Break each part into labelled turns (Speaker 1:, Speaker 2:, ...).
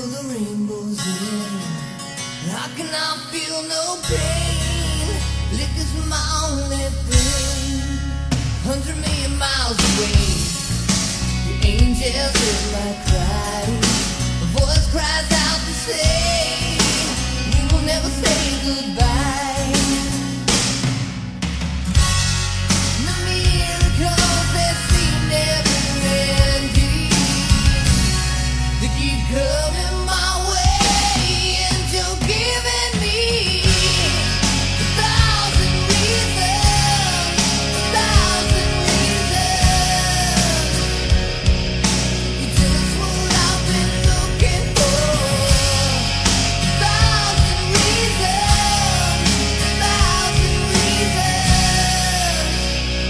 Speaker 1: till the rainbow's in. I cannot feel no pain. Liquor's my only friend, Hundred million miles away, the angels in my cry. A voice cries out.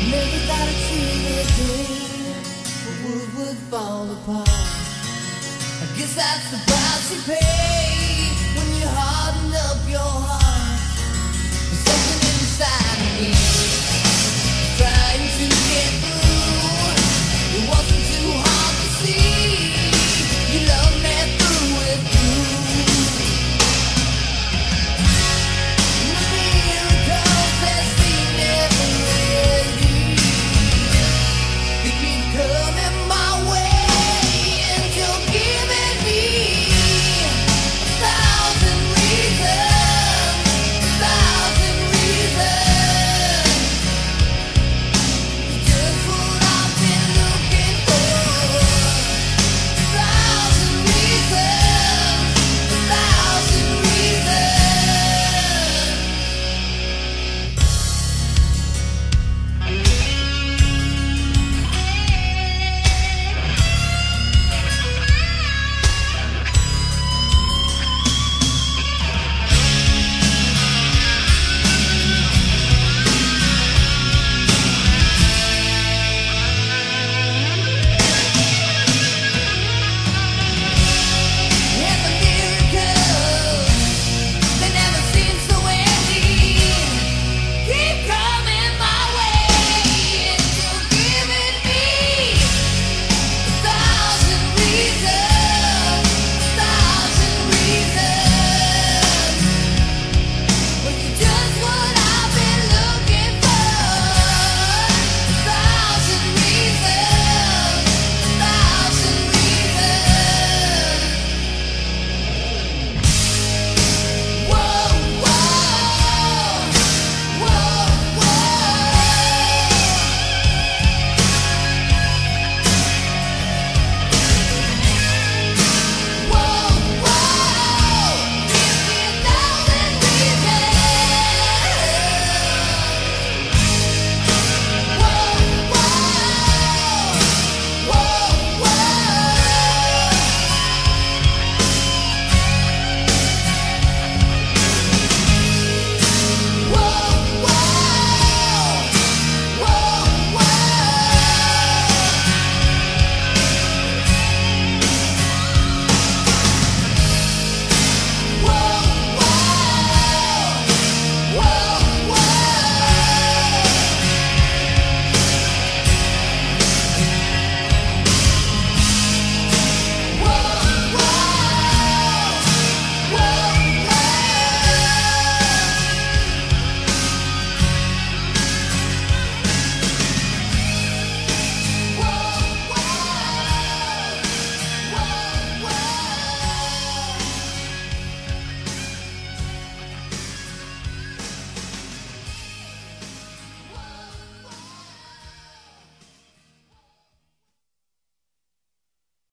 Speaker 1: Never thought I'd see the day the world would fall apart. I guess that's the price you pay.